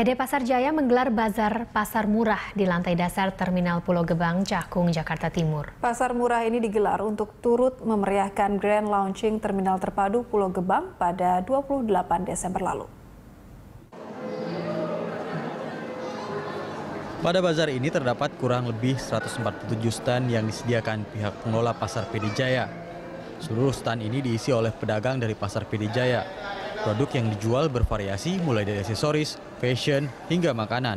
PD Pasar Jaya menggelar bazar pasar murah di lantai dasar Terminal Pulau Gebang, Cakung, Jakarta Timur. Pasar murah ini digelar untuk turut memeriahkan grand launching Terminal Terpadu Pulau Gebang pada 28 Desember lalu. Pada bazar ini terdapat kurang lebih 147 stand yang disediakan pihak pengelola Pasar PD Jaya. Seluruh stand ini diisi oleh pedagang dari Pasar PD Jaya. Produk yang dijual bervariasi mulai dari aksesoris, fashion, hingga makanan.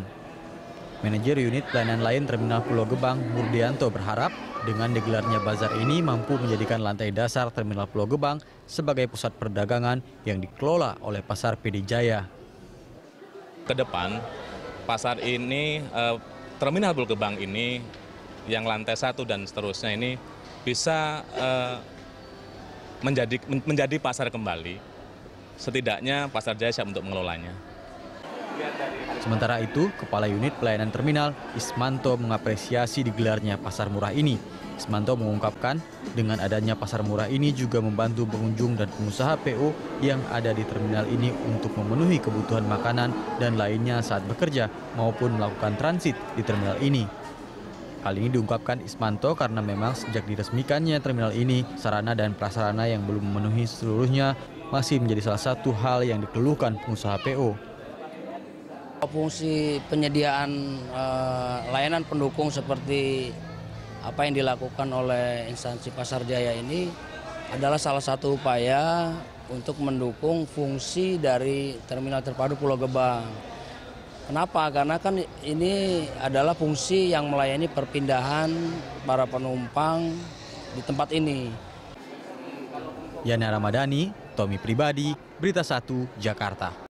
Manajer unit pelayanan lain Terminal Pulau Gebang, Murdianto berharap dengan digelarnya bazar ini mampu menjadikan lantai dasar Terminal Pulau Gebang sebagai pusat perdagangan yang dikelola oleh Pasar PD Jaya. Ke depan, pasar ini, eh, Terminal Pulau Gebang ini, yang lantai satu dan seterusnya ini bisa eh, menjadi menjadi pasar kembali setidaknya Pasar Jaya siap untuk mengelolanya. Sementara itu, Kepala Unit Pelayanan Terminal Ismanto mengapresiasi digelarnya pasar murah ini. Ismanto mengungkapkan, dengan adanya pasar murah ini juga membantu pengunjung dan pengusaha PO yang ada di terminal ini untuk memenuhi kebutuhan makanan dan lainnya saat bekerja maupun melakukan transit di terminal ini. Hal ini diungkapkan Ismanto karena memang sejak diresmikannya terminal ini, sarana dan prasarana yang belum memenuhi seluruhnya masih menjadi salah satu hal yang dikeluhkan pengusaha PO. Fungsi penyediaan uh, layanan pendukung seperti apa yang dilakukan oleh instansi Pasar Jaya ini adalah salah satu upaya untuk mendukung fungsi dari Terminal Terpadu Pulau Gebang. Kenapa? Karena kan ini adalah fungsi yang melayani perpindahan para penumpang di tempat ini. Yana Ramadhani, Tommy Pribadi, Berita 1, Jakarta.